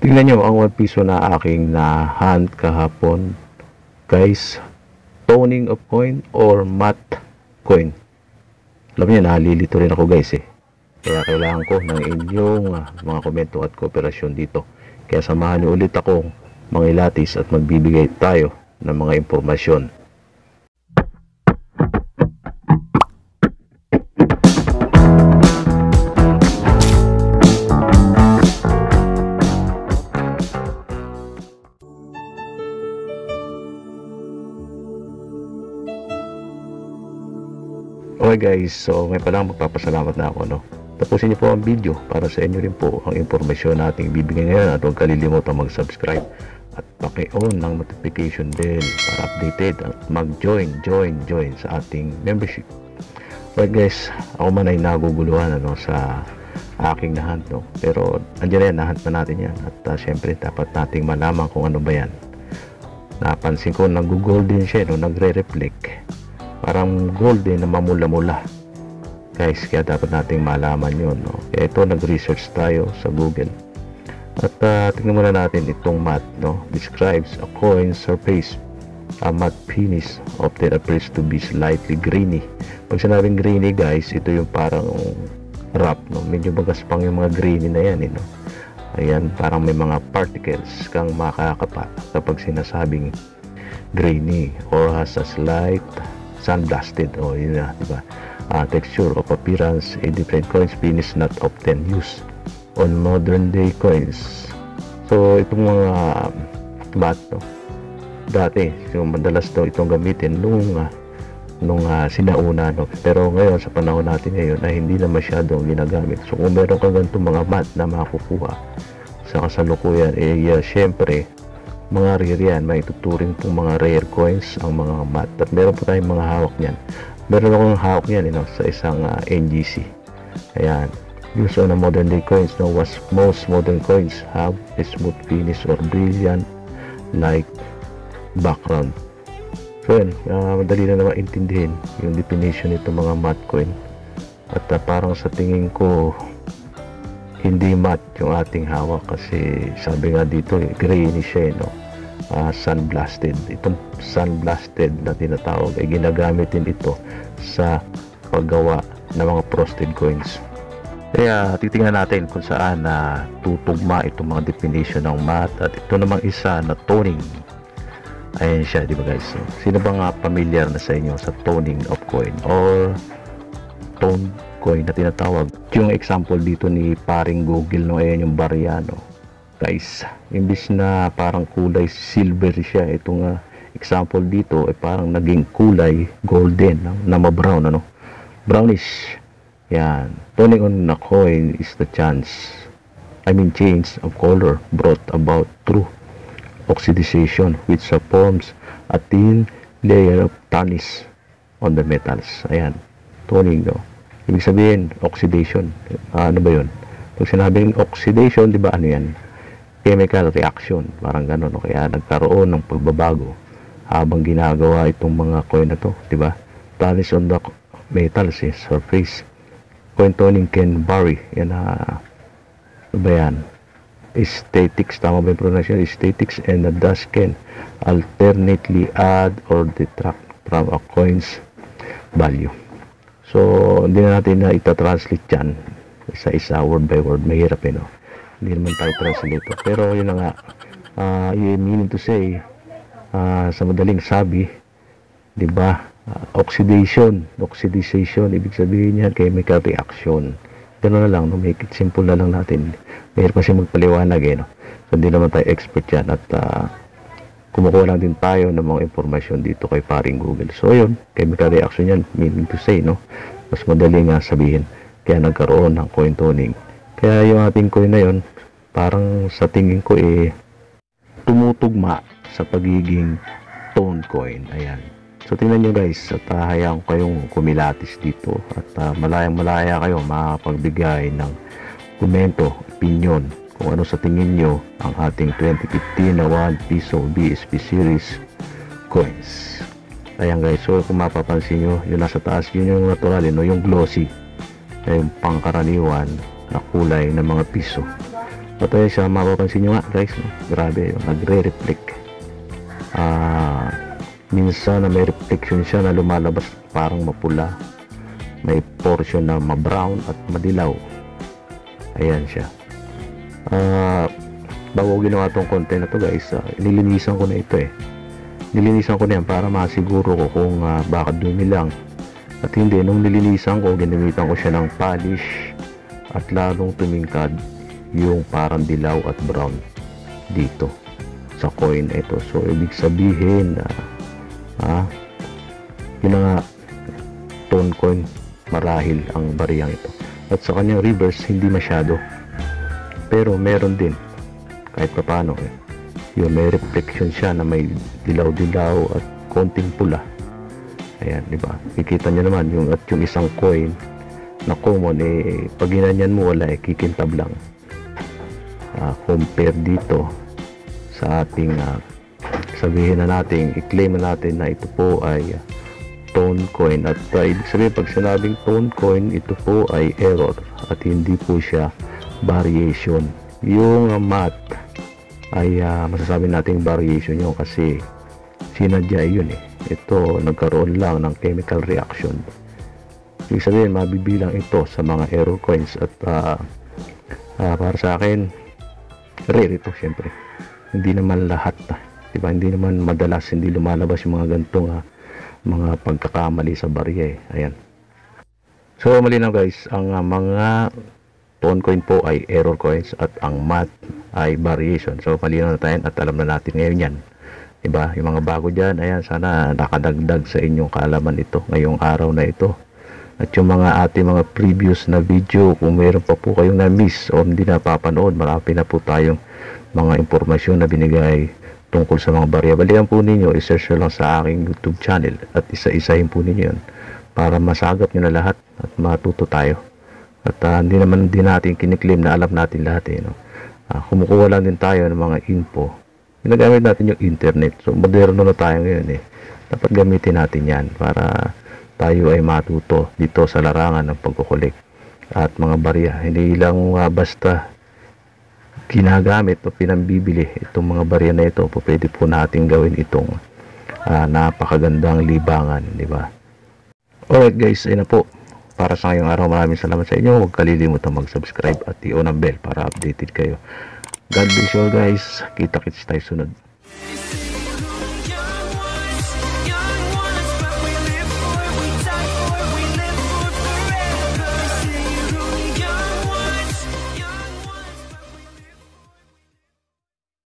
Tingnan nyo ang 1 piso na aking na hunt kahapon. Guys, toning of coin or matte coin. Alam niyo, nalilito rin ako guys eh. Kaya kailangan ko ng inyong ah, mga komento at kooperasyon dito. Kaya samahan niyo ulit ako mga ilatis at magbibigay tayo ng mga impormasyon. Okay guys, so may palang magpapasalamat na ako no. Tapusin niyo po ang video para sa inyo rin po ang impormasyon nating bibigyan ngayon at huwag kalilimutang mag-subscribe at paki-on ng notification bell para updated at mag-join, join, join sa ating membership. Right guys, ako man ay naguguluhan ano, sa aking nahunt no. Pero andyan na yan, nahunt na natin yan at uh, syempre dapat nating malaman kung ano ba yan. Napansin ko nag-gold din siya no, nagre-reflect parang golden na mamula-mula guys kaya dapat nating malaman yun no? ito nag-research tayo sa google at uh, tingnan muna natin itong matte no? describes a coin surface a matte finish often appears to be slightly grainy pag sinabing grainy guys ito yung parang wrap no? medyo magaspang yung mga grainy na yan eh, no? ayan parang may mga particles kang makakapa kapag sinasabing grainy or has a slight sandblasted o yun na di ba? Uh, texture of appearance a different coins finish not often used on modern day coins. So itong mga bat no dati so madalas daw itong gamitin nung uh, nung uh, sinauna no? Pero ngayon sa panahon natin ngayon ay hindi na masyadong ginagamit. So kung meron kang ganitong mga mat na makukuha sa kasalukuyan eh uh, syempre mga rare yan may tuturing pong mga rare coins ang mga mat. At meron po tayong mga hawak niyan. Meron akong hawak niyan you know, sa isang uh, NGC ayan. Use on a modern day coins no was most modern coins have a smooth finish or brilliant light background. So yan uh, madali na naman intindihin yung definition nito mga mat coin. At uh, parang sa tingin ko hindi matte yung ating hawak kasi sabi nga dito eh, grainy siya eh, no? Uh, sun-blasted. Itong sun-blasted na tinatawag ay ginagamit din ito sa paggawa ng mga frosted coins. Kaya titingnan natin kung saan na uh, tutugma itong mga definition ng matte at ito namang isa na toning. Ayan siya di ba guys? So, sino ba nga familiar na sa inyo sa toning of coin? Or tone coin na tinatawag. Yung example dito ni paring Google no, ayan yung Bariano. Guys, imbis na parang kulay silver siya, itong uh, example dito ay parang naging kulay golden no, na ma-brown ano. Brownish. Yan. Toning on a coin is the chance I mean change of color brought about through oxidization which forms a thin layer of tarnish on the metals. Ayan. Toning no Ibig sabihin, oxidation. Ano ba yun? Pag sinabing oxidation, di ba ano yan? Chemical reaction. Parang gano'n. No? Kaya nagkaroon ng pagbabago habang ginagawa itong mga coin na to. Di ba? Tarnish on the metals eh, surface. Coin toning can vary. Yan na, uh, ano ba yan? Aesthetics, tama ba yung pronunciation? Aesthetics and the dust can alternately add or detract from a coin's value. So, hindi na natin na ita-translate yan sa isa word by word. Mahirap eh, no? Hindi naman tayo translator. Pero yun na nga, uh, yun meaning to say, uh, sa madaling sabi, di ba, uh, oxidation, oxidization, ibig sabihin yan, chemical reaction. Ganun na lang, no? make it simple na lang natin. Mahirap kasi magpaliwanag eh, no? So, hindi naman tayo expert yan at uh, kumukuha lang din tayo ng mga impormasyon dito kay paring Google. So, yun, chemical reaction yan, meaning to say, no? Mas madali nga sabihin. Kaya nagkaroon ng coin toning. Kaya yung ating coin na yun, parang sa tingin ko eh, tumutugma sa pagiging tone coin. Ayan. So, tingnan nyo guys, at uh, hayaan ko kayong kumilatis dito. At uh, malayang malaya kayo makapagbigay ng komento, opinion, kung ano sa tingin nyo ang ating 2015 na 1 piso BSP series coins ayan guys so kung mapapansin nyo yung nasa taas yun yung natural no? yung glossy yung pangkaraniwan na kulay ng mga piso At ayun siya, mapapansin nyo nga guys, no? grabe, yung nagre-reflect. Ah, minsan na may reflection siya na lumalabas parang mapula. May portion na ma-brown at madilaw. Ayan siya. Ah, bago ginawa tong content na to guys, ah, nilinisan ko na ito eh. Nilinisan ko na yan para masiguro ko kung ah, baka dumi lang. At hindi, nung nilinisan ko, ginamitan ko siya ng polish at lalong tumingkad yung parang dilaw at brown dito sa coin ito. So, ibig sabihin na ah, yun na nga tone coin marahil ang bariyang ito. At sa kanyang reverse, hindi masyado. Pero meron din kahit pa paano eh. Yun, may reflection siya na may dilaw-dilaw at konting pula. Ayan, di ba? Kikita nyo naman yung at yung isang coin na common eh pag ginanyan mo wala eh kikintab lang. Ah, compare dito sa ating ah, sabihin na natin, i-claim na natin na ito po ay ah, tone coin. At uh, ibig sabihin pag sinabing tone coin ito po ay error at hindi po siya variation. Yung uh, math ay uh, masasabi nating variation yun kasi sinadya yun eh. Ito nagkaroon lang ng chemical reaction ibig sabihin mabibilang ito sa mga error coins at uh, uh, para sa akin rare ito syempre hindi naman lahat uh, diba hindi naman madalas hindi lumalabas yung mga gantong uh, mga pagkakamali sa barya eh. Ayan. So malinaw guys, ang uh, mga tone coin po ay error coins at ang math ay variation. So malinaw na tayo at alam na natin ngayon yan. Diba? Yung mga bago dyan, ayan, sana nakadagdag sa inyong kaalaman ito ngayong araw na ito. At yung mga ating mga previous na video, kung mayroon pa po kayong na-miss o hindi napapanood, marami na po tayong mga impormasyon na binigay tungkol sa mga barya. Balikan po ninyo, isearch nyo lang sa aking YouTube channel at isa-isahin po ninyo yun para masagap nyo na lahat at matuto tayo. At uh, hindi naman din natin kiniklaim na alam natin lahat eh. No? Uh, kumukuha lang din tayo ng mga info. Ginagamit natin yung internet. So, moderno na tayo ngayon eh. Dapat gamitin natin yan para tayo ay matuto dito sa larangan ng pagkukulik. At mga barya. Hindi lang uh, basta ginagamit o pinambibili itong mga barya na ito. Po pwede po natin gawin itong uh, napakagandang libangan di ba? Alright guys ayun na po. Para sa ngayong araw maraming salamat sa inyo. Huwag kalilimutan mag subscribe at i-on ang bell para updated kayo. God bless you all guys. Kita kits tayo sunod